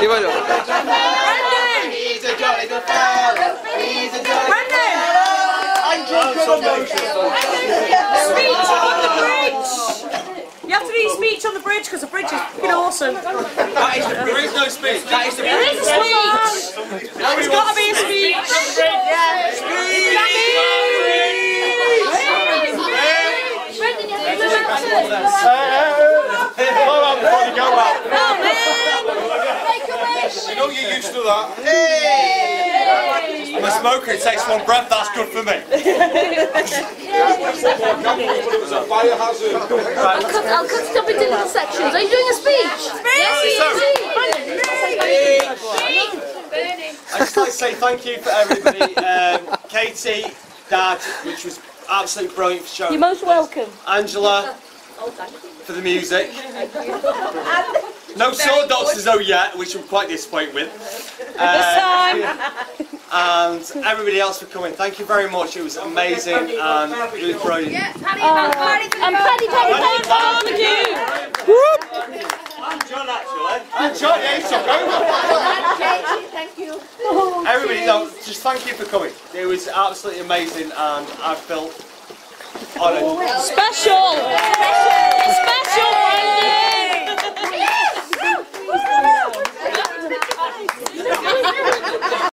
Di ba yun? He's a jolly good fellow. He's a jolly Brendan! I'm drunk on emotion. Speech on the bridge! You have to do speech on the bridge because the bridge is fucking awesome. That is the There is no speech. That is the bridge. There is a speech! There's got to be a speech! Yeah. Hold on before you go out. Oh man! You know you're used to that. I'm a smoker, it takes one breath, that's good for me. It was a fire hazard. I'll cut, I'll cut it up into little sections. Are you doing a speech? Speech! I'd just like to say thank you for everybody. Um, Katie, Dad, which was absolutely brilliant for showing. You're most welcome. Angela, for the music. No Saw Doctors though yet, which I'm quite disappointed with. This time! And everybody else for coming. Thank you very much. It was amazing and it was brilliant. I'm Paddy Paddy Paddy Barbecue! And John actually. And John, yeah, he took over. Thank you. Everybody, no, just thank you for coming. It was absolutely amazing and I felt honoured. Special!